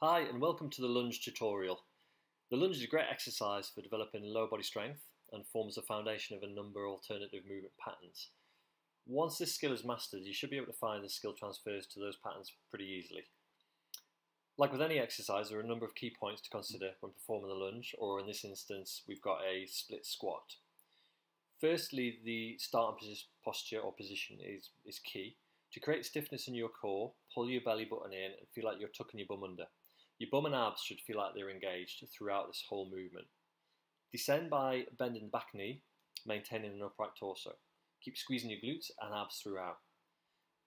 Hi and welcome to the lunge tutorial. The lunge is a great exercise for developing lower body strength and forms the foundation of a number of alternative movement patterns. Once this skill is mastered, you should be able to find the skill transfers to those patterns pretty easily. Like with any exercise, there are a number of key points to consider when performing the lunge, or in this instance, we've got a split squat. Firstly, the starting posture or position is, is key. To create stiffness in your core, pull your belly button in and feel like you're tucking your bum under. Your bum and abs should feel like they're engaged throughout this whole movement. Descend by bending the back knee, maintaining an upright torso. Keep squeezing your glutes and abs throughout.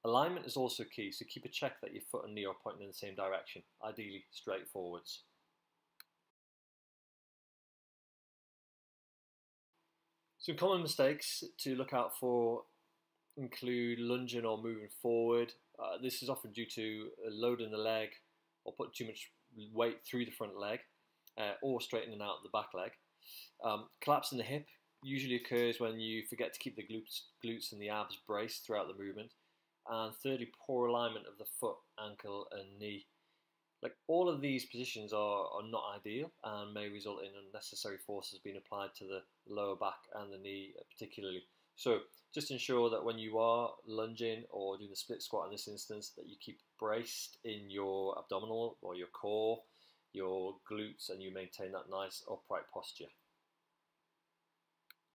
Alignment is also key, so keep a check that your foot and knee are pointing in the same direction, ideally straight forwards. Some common mistakes to look out for include lunging or moving forward. Uh, this is often due to loading the leg or putting too much weight through the front leg uh, or straightening out the back leg. Um, collapse in the hip usually occurs when you forget to keep the glutes, glutes and the abs braced throughout the movement. And thirdly, poor alignment of the foot, ankle, and knee. Like all of these positions are, are not ideal and may result in unnecessary forces being applied to the lower back and the knee, particularly. So just ensure that when you are lunging or doing the split squat in this instance, that you keep braced in your abdominal or your core, your glutes, and you maintain that nice upright posture.